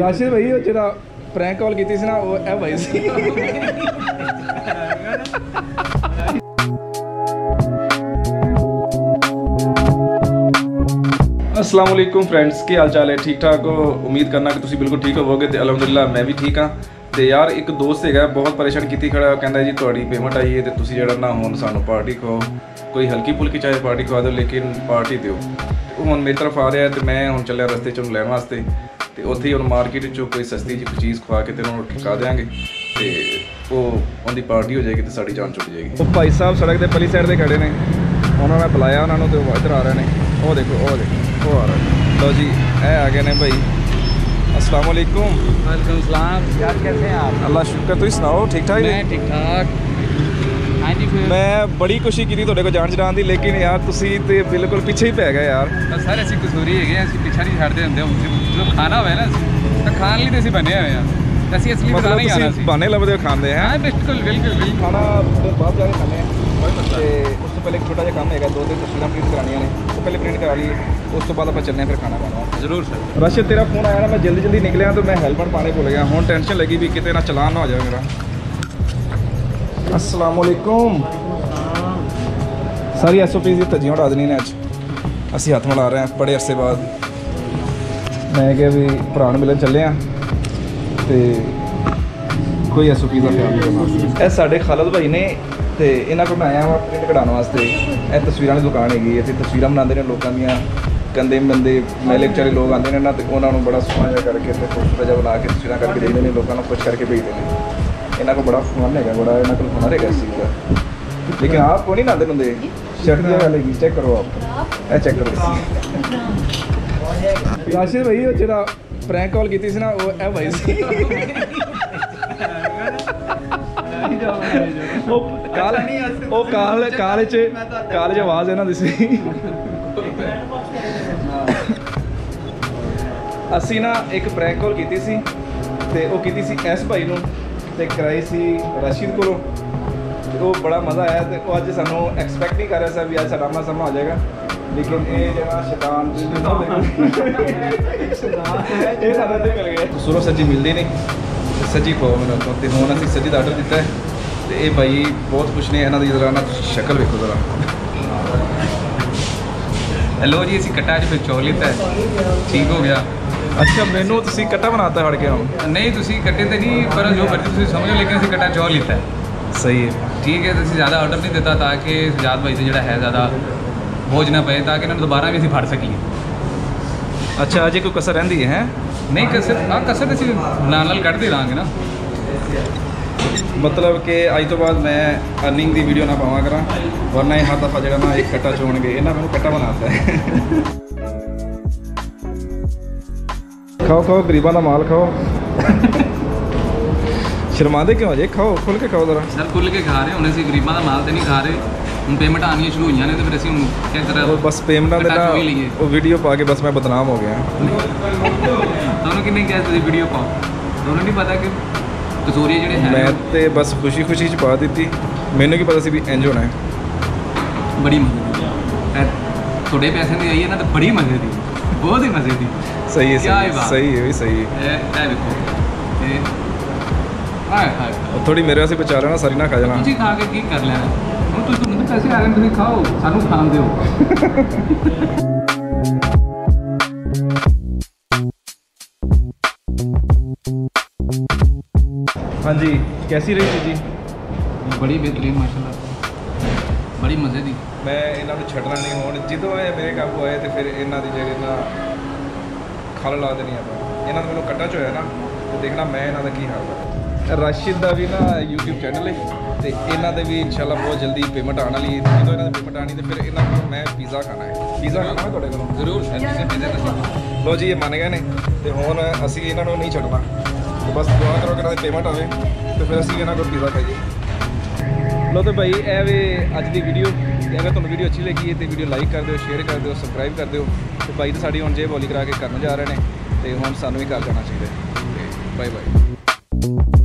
ਰਾਸ਼ਿਦ ਭਾਈ, ਉਹ ਜਿਹੜਾ ਪ੍ਰੈਂਕ ਕਾਲ ਕੀਤੀ ਸੀ ਨਾ, ਉਹ ਇਹ ਭਾਈ ਸੀ। ਅਸਲਾਮ ਵਾਲੇਕੁਮ ਫਰੈਂਡਸ ਕੀ ਹਾਲ ਚਾਲ ਹੈ? ਠੀਕ ਠਾਕ ਹੋ? ਉਮੀਦ ਕਰਨਾ ਕਿ ਤੁਸੀਂ ਬਿਲਕੁਲ ਠੀਕ ਹੋਵੋਗੇ ਤੇ ਅਲਹਮਦੁਲਿਲਾ, ਮੈਂ ਵੀ ਠੀਕ ਹਾਂ। ਤੇ ਯਾਰ, ਇੱਕ ਦੋਸਤ ਹੈਗਾ, ਬਹੁਤ ਪਰੇਸ਼ਾਨ ਕੀਤੀ ਖੜਾ ਕਹਿੰਦਾ ਜੀ, ਤੁਹਾਡੀ ਪੇਮੈਂਟ ਆਈ ਹੈ ਤੇ ਤੁਸੀਂ ਜਿਹੜਾ ਨਾ ਹੁਣ ਸਾਨੂੰ ਪਾਰਟੀ ਖਵਾਓ। ਕੋਈ ਹਲਕੀ ਫੁਲਕੀ ਚਾਹੇ ਪਾਰਟੀ ਖਵਾ ਦਿਓ, ਲੇਕਿਨ ਪਾਰਟੀ ਦਿਓ। ਉਹ ਹੁਣ ਮੇਰੀ ਤਰਫ ਆ ਰਿਹਾ ਤੇ ਮੈਂ ਹੁਣ ਚੱਲਿਆ ਰਸਤੇ ਚ ਲੈਣ ਵਾਸਤੇ। ਤੇ ਉੱਥੇ ਹੀ ਹੁਣ ਮਾਰਕੀਟ ਚੋਂ ਕੋਈ ਸਸਤੀ ਜਿਹੀ ਚੀਜ਼ ਖਵਾ ਕੇ ਤੇ ਉਹਨੂੰ ਠਕਾ ਦੇਵਾਂਗੇ ਤੇ ਉਹ ਉਹਦੀ ਪਾਰਟੀ ਹੋ ਜਾਏਗੀ ਤੇ ਸਾਡੀ ਜਾਨ ਛੁੱਟ ਜਾਏਗੀ ਉਹ ਭਾਈ ਸਾਹਿਬ ਸੜਕ ਦੇ ਪਲੀ ਸਾਈਡ ਤੇ ਖੜੇ ਨੇ ਉਹਨਾਂ ਨੇ ਬੁਲਾਇਆ ਉਹਨਾਂ ਨੂੰ ਤੇ ਉਹ ਇੱਧਰ ਆ ਰਹੇ ਨੇ ਉਹ ਦੇਖੋ ਉਹ ਦੇਖੋ ਉਹ ਆ ਰਹੇ ਲਓ ਜੀ ਇਹ ਆ ਗਏ ਨੇ ਭਾਈ ਅਸਲਾਮ ਵਾਲੇਕੁਮ वालेकुम सलाम यार कैसे हैं आप ਅੱਲਾ ਸ਼ੁਕਰ ਤੁਸੀਂ ਸੁਣਾਓ ਠੀਕ ਠਾਕ मैं ਜੀ ठीक ठाक ਹਾਂਜੀ ਫਿਰ? ਮੈਂ ਬੜੀ ਕੋਸ਼ਿਸ਼ ਕੀਤੀ ਤੁਹਾਡੇ ਕੋਲ ਜਾਣ ਜਾਣ ਦੀ ਲੇਕਿਨ ਯਾਰ ਤੁਸੀਂ ਤੇ ਬਿਲਕੁਲ ਪਿੱਛੇ ਹੀ ਪੈ ਗਏ ਯਾਰ। ਸਰ ਅਸੀਂ ਕਸੂਰੀ ਹੈਗੇ ਆ ਅਸੀਂ ਪਿੱਛਾ ਨਹੀਂ ਛੱਡਦੇ ਹੁੰਦੇ ਜਦੋਂ ਖਾਣਾ ਹੋਇਆ ਨਾ ਤਾਂ ਖਾਣ ਲਈ ਤੇ ਅਸੀਂ ਬਣੇ ਹੋਏ ਆ ਅਸੀਂ ਅਸਲੀ ਬਣਾ ਨਹੀਂ ਆਣਾ ਸੀ। ਬਾਨੇ ਲੱਭਦੇ ਖਾਂਦੇ ਹਾਂ? ਬਿਲਕੁਲ ਬਿਲਕੁਲ ਵੀ ਖਾਣਾ ਬਾਹਰ ਜਾ ਖਾਂਦੇ ਆ ਤੇ ਉਸ ਤੋਂ ਪਹਿਲੇ ਛੋਟਾ ਜਿਹਾ ਕੰਮ ਹੈਗਾ ਦੋ ਤਿੰਨ ਤਸਵੀਰਾਂ ਪ੍ਰਿੰਟ ਕਰਾਣੀਆਂ ਨੇ। ਉਹ ਪਹਿਲੇ ਪ੍ਰਿੰਟ ਕਰਾ ਲਈ ਉਸ ਤੋਂ ਬਾਅਦ ਆਪਾਂ ਚੱਲਦੇ ਆ ਫਿਰ ਖਾਣਾ ਖਾਣਾ ਜ਼ਰੂਰ ਸਰ। ਰਸ਼ਦ ਤੇਰਾ ਫੋਨ ਆਇਆ ਨਾ ਮੈਂ ਜਲਦੀ ਜਲਦੀ ਨਿਕਲਿਆ ਤਾਂ ਮੈਂ ਹੈਲਮਟ ਪਾਣੇ ਭੁੱਲ ਗਿਆ। ਹੁਣ ਟੈਨਸ਼ਨ ਲੱਗੀ ਵੀ ਕਿਤੇ ਨਾ ਚਲਾਨ ਨਾ ਹੋ ਜਾਵੇ ਮੇਰਾ। ਅਸਲਾਮ ਵਾਲੇਕੁਮ ਸਾਰੀ ਐਸਓਪੀ ਦੀ ਧੱਜੀਆਂ ਉਡਾ ਦੇਣੀ ਨੇ ਅੱਜ। ਅਸੀਂ ਹੱਥ ਮਿਲਾ ਰਹੇ ਹਾਂ ਬੜੇ ਅਰਸੇ ਬਾਅਦ। ਮੈਂ ਕਿਹਾ ਵੀ ਭਰਾ ਨੂੰ ਮਿਲਣ ਚੱਲੇ ਆ ਤੇ ਕੋਈ ਐਸਓਪੀ ਦਾ ਖਿਆਲ ਨਹੀਂ ਕਰਨਾ। ਇਹ ਸਾਡੇ ਖਾਲਦ ਭਾਈ ਨੇ ਤੇ ਇਹਨਾਂ ਕੋਲ ਮੈਂ ਆਇਆ ਹਾਂ ਪ੍ਰਿੰਟ ਕਢਾਉਣ ਵਾਸਤੇ। ਇਹ ਤਸਵੀਰਾਂ ਦੀ ਦੁਕਾਨ ਹੈਗੀ ਇੱਥੇ ਤਸਵੀਰਾਂ ਬਣਾਉਂਦੇ ਨੇ ਲੋਕਾਂ ਦੀਆਂ। ਗੰਦੇ ਮੰਦੇ ਮੈਲੇ ਵਿਚਾਰੇ ਲੋਕ ਆਉਂਦੇ ਨੇ ਨਾ, ਤੇ ਉਹਨਾਂ ਨੂੰ ਬੜਾ ਸੋਹਣਾ ਜਿਹਾ ਕਰਕੇ ਤੇ ਖੂਬਸੂਰਤ ਜਿਹਾ ਬਣਾ ਕੇ ਤਸਵੀਰਾਂ ਕਰਕੇ ਦਿੰਦੇ ਨੇ, ਲੋਕਾਂ ਨੂੰ ਖੁਸ਼ ਕਰਕੇ ਭੇਜਦੇ ਨੇ। ਇਹਨਾਂ ਕੋਲ ਬੜਾ ਫਨ ਹੈਗਾ, ਬੜਾ ਇਹਨਾਂ ਕੋਲ ਹੁਨਰ ਹੈਗਾ ਇਸ ਦਾ। ਲੇਕਿਨ ਆਪ ਕੋ ਨਹੀਂ ਲਾਉਂਦੇ ਹੁੰਦੇ। ਸ਼ਰਟ ਦੀ ਗੱਲ ਹੈਗੀ ਚੈੱਕ ਕਰੋ ਆਪ। ਇਹ ਚੈੱਕ ਕਰੋ। ਰਾਸ਼ਿਦ ਭਾਈ, ਉਹ ਜਿਹੜਾ ਪ੍ਰੈਂਕ ਕਾਲ ਕੀਤੀ ਸੀ ਨਾ, ਉਹ ਇਹ ਭਾਈ ਸੀ। ਉਹ ਕਾਲ ਉਹ ਕਾਲ ਕਾਲ ਚ ਕਾਲ ਚ ਆਵਾਜ਼ ਇਹਨਾਂ ਦੀ ਸੀ। ਅਸੀਂ ਨਾ ਇੱਕ ਪ੍ਰੈਂਕ ਕਾਲ ਕੀਤੀ ਸੀ ਤੇ ਉਹ ਕੀਤੀ ਸੀ ਐਸ ਭਾਈ ਨੂੰ। ਤੇ ਕਰਾਈ ਸੀ ਰਸ਼ੀਦ ਕੋਲੋਂ। ਤੇ ਉਹ ਬੜਾ ਮਜ਼ਾ ਆਇਆ ਤੇ ਉਹ ਅੱਜ ਸਾਨੂੰ ਐਕਸਪੈਕਟ ਨਹੀਂ ਕਰ ਰਿਹਾ ਸੀ ਵੀ ਅੱਜ ਸਾਡਾ ਆਮਣਾ ਸਾਹਮਣਾ ਹੋ ਜਾਏਗਾ। ਲੇਕਿਨ ਇਹ ਜਿਹੜਾ ਸ਼ੈਤਾਨ ਇਹ ਸਾਡਾ ਤੇ ਮਿਲ ਗਿਆ। ਸੁਰੋ ਸੱਜੀ ਮਿਲਦੀ ਨਹੀਂ। ਸੱਜੀ ਪਾਓ ਮੈਨੂੰ ਤੋਂ ਤੇ ਹੁਣ ਅਸੀਂ ਸੱਜੀ ਦਾ ਆਰਡਰ ਦਿੱਤਾ ਹੈ। ਤੇ ਇਹ ਭਾਈ ਬਹੁਤ ਖੁਸ਼ ਨੇ। ਇਹਨਾਂ ਦੀ ਜਰਾ ਨਾ ਸ਼ਕਲ ਵੇਖੋ ਜਰਾ। ਹੈਲੋ ਜੀ ਅਸੀਂ ਕਟਾ ਚ ਫਿਰ ਚੌਲ ਲਿੱਤਾ ਹੈ। ਠੀਕ ਹੋ ਗਿਆ। ਅੱਛਾ ਮੈਨੂੰ ਤੁਸੀਂ ਕੱਟਾ ਬਣਾਤਾ ਫੜ ਕੇ ਹੁਣ। ਨਹੀਂ ਤੁਸੀਂ ਕੱਟੇ ਤੇ ਨਹੀਂ ਪਰ ਜੋ ਮਰਜ਼ੀ ਤੁਸੀਂ ਸਮਝੋ ਲੇਕਿਨ ਅਸੀਂ ਕਟਾ ਚੌਲ ਲਿੱਤਾ। ਸਹੀ ਹੈ। ਠੀਕ ਹੈ ਤੇ ਅਸੀਂ ਜ਼ਿਆਦਾ ਆਰਡਰ ਨਹੀਂ ਦਿੱਤਾ ਤਾਂ ਕਿ ਸਜਾਦ ਭਾਈ ਤੇ ਜਿਹੜਾ ਹੈ ਜ਼ਿਆਦਾ ਬੋਝ ਨਾ ਪਏ ਤਾਂ ਕਿ ਇਹਨਾਂ ਨੂੰ ਦੁਬਾਰਾ ਵੀ ਅਸੀਂ ਫੜ ਸਕੀਏ। ਅੱਛਾ ਅਜੇ ਕੋਈ ਕਸਰ ਰਹਿੰਦੀ ਹੈ ਹੈਂ? ਨਹੀਂ ਕਸਰ ਆ ਕਸਰ ਅਸੀਂ ਨਾਲ ਨਾਲ ਕੱਢਦੇ ਰਹਾਂਗੇ ਨਾ। ਮਤਲਬ ਕਿ ਅੱਜ ਤੋਂ ਬਾਅਦ ਮੈਂ ਅਰਨਿੰਗ ਦੀ ਵੀਡੀਓ ਨਾ ਪਾਵਾਂ ਕਰਾਂ ਵਰਨਾ ਇਹ ਹੱਥ ਦਫਾ ਜਿਹੜਾ ਨਾ ਇੱਕ ਕੱਟਾ ਚੋਣਗੇ ਇਹਨਾਂ ਮੈਨੂੰ ਕੱਟਾ ਬਣਾਤਾ ਹੈ। ਖਾਓ ਖਾਓ ਗਰੀਬਾਂ ਦਾ ਮਾਲ ਖਾਓ। ਸ਼ਰਮਾਦੇ ਕਿਉਂ ਅਜੇ ਖਾਓ ਖੁੱਲ ਕੇ ਖਾਓ ਜ਼ਰਾ। ਸਰ ਖੁੱਲ ਕੇ ਖਾ ਰਹੇ ਹੁਣ ਅਸੀਂ ਗਰੀਬਾਂ ਦਾ ਮਾਲ ਤੇ ਨਹੀਂ ਖਾ ਰਹੇ। ਹੁਣ ਪੇਮੈਂਟ ਆਉਣੀਆਂ ਸ਼ੁਰੂ ਹੋਈਆਂ ਨੇ ਤੇ ਫਿਰ ਅਸੀਂ ਹੁਣ ਕਰਾਂ? ਉਹ ਬਸ ਪੇਮੈਂਟਾਂ ਦੇ ਕੱਟਾ ਨਾ ਚੋ ਹੀ ਲਈਏ। ਉਹ ਵੀਡੀਓ ਪਾ ਕੇ ਬਸ ਮੈਂ ਬਦਨਾਮ ਹੋ ਗਿਆ। ਤੁਹਾਨੂੰ ਕਿੰਨੇ ਕਿਹਾ ਤੁਸੀਂ ਵੀਡੀਓ ਪਾਓ? ਤੁਹਾਨੂੰ ਨਹੀਂ ਪਤਾ ਕਿ ਕਸੂਰੀ ਜਿਹੜੇ ਮੈਂ ਹੈ ਤੇ ਬਸ ਖੁਸ਼ੀ ਖੁਸ਼ੀ ਚ ਪਾ ਦਿੱਤੀ। ਮੈਨੂੰ ਕੀ ਪਤਾ ਸੀ ਵੀ ਇੰਜ ਹੋਣਾ ਹੈ। ਬੜੀ ਮਜ਼ੇ ਦੀ ਤੁਹਾਡੇ ਪੈਸੇ ਦੀ ਆਈ ਹੈ ਨਾ ਤਾਂ ਬੜੀ ਮਜ਼ੇ ਦੀ ਬਹੁਤ ਹੀ ਮਜ਼ੇ ਦੀ ਸਹੀ ਹੈ ਕਿਆ ਸਹੀ ਹੀ ਹੈ ਬਾਤ। ਸਹੀ ਹੈ ਵੀ ਸਹੀ ਹੈ ਇਹ ਇਹ ਵੇਖੋ ਇਹ ਹਾਏ ਹਾਏ ਉਹ ਥੋੜੀ ਮੇਰੇ ਵਾਸਤੇ ਬਚਾ ਲੈਣਾ ਸਾਰੀ ਨਾ ਖਾ ਜਾਣਾ ਤੁਸੀਂ ਖਾ ਕੇ ਕੀ ਕਰ ਲੈਣਾ ਹੁਣ ਤੁਸੀਂ ਮੈਨੂੰ ਪੈਸੇ ਆ ਰਹੇ ਨੇ, ਤੁਸੀਂ ਖਾਓ ਸਾਨੂੰ ਖਾਣ ਦਿਓ ਹਾਂਜੀ ਕੈਸੀ ਰਹੀ ਜੀ ਬੜੀ ਬਿਹਤਰੀਨ ਮਾਸ਼ਾਅੱਲਾ ਬੜੀ ਮਜ਼ੇ ਦੀ। ਮੈਂ ਇਹਨਾਂ ਨੂੰ ਛੱਡਣਾ ਨਹੀਂ ਹੁਣ ਜਦੋਂ ਇਹ ਮੇਰੇ ਕਾਬੂ ਆਏ ਤੇ ਫਿਰ ਇਹਨਾਂ ਦੀ ਜਿਹੜੇ ਨਾ ਖਲ ਲਾ ਦੇਣੀ ਆਪਾਂ। ਇਹਨਾਂ ਦਾ ਮੈਨੂੰ ਕੱਟਾ ਚ ਹੋਇਆ ਨਾ ਤੇ ਦੇਖਣਾ ਮੈਂ ਇਹਨਾਂ ਦਾ ਕੀ ਹਾਲ ਹੈ ਰਾਸ਼ਿਦ ਦਾ ਵੀ ਨਾ YouTube ਚੈਨਲ ਹੈ ਤੇ ਇਹਨਾਂ ਦੇ ਵੀ ਇਨਸ਼ਾਅੱਲਾ ਬਹੁਤ ਜਲਦੀ ਪੇਮੈਂਟ ਆਉਣ ਵਾਲੀ ਹੈ ਜਦੋਂ ਇਹਨਾਂ ਦੀ ਪੇਮੈਂਟ ਆਣੀ ਤੇ ਫਿਰ ਇਹਨਾਂ ਕੋਲ ਮੈਂ ਪੀਜ਼ਾ ਖਾਣਾ ਹੈ ਪੀਜ਼ਾ ਖਾਣਾ ਮੈਂ ਤੁਹਾਡੇ ਕੋਲੋਂ? ਜ਼ਰੂਰ ਪੀਜ਼ਾ ਲੋ ਜੀ ਇਹ ਮੰਨ ਗਏ ਨੇ। ਤੇ ਹੁਣ ਅਸੀਂ ਇਹਨਾਂ ਨੂੰ ਨਹੀਂ ਛੱਡਣਾ। ਬਸ ਦੁਆ ਕਰੋ ਕਿ ਇਹਨਾਂ ਦੀ ਪੇਮੈਂਟ ਆਵੇ ਤੇ ਫਿਰ ਅਸੀਂ ਇਹਨਾਂ ਕੋਲ ਪੀਜ਼ਾ ਖਾਈਏ। ਲੋ ਤੇ ਭਾਈ, ਇਹ ਵੇ ਅੱਜ ਦੀ ਵੀਡੀਓ ਤੇ ਅਗਰ ਤੁਹਾਨੂੰ ਵੀਡੀਓ ਅੱਛੀ ਲੱਗੀ ਹੈ ਤੇ ਵੀਡੀਓ ਲਾਈਕ ਕਰ ਦਿਓ ਸ਼ੇਅਰ ਕਰ ਦਿਓ ਸਬਸਕ੍ਰਾਈਬ ਕਰ ਦਿਓ। ਤੇ ਭਾਈ ਤਾਂ ਸਾਡੀ ਹੁਣ ਜੇ ਬੋਲੀ ਕਰਾ ਕੇ ਕਰਨ ਜਾ ਰਹੇ ਨੇ। ਤੇ ਹੁਣ ਸਾਨੂੰ ਵੀ ਕਰ ਜਾਣਾ ਚਾਹੀਦਾ ਬਾਏ ਬਾਏ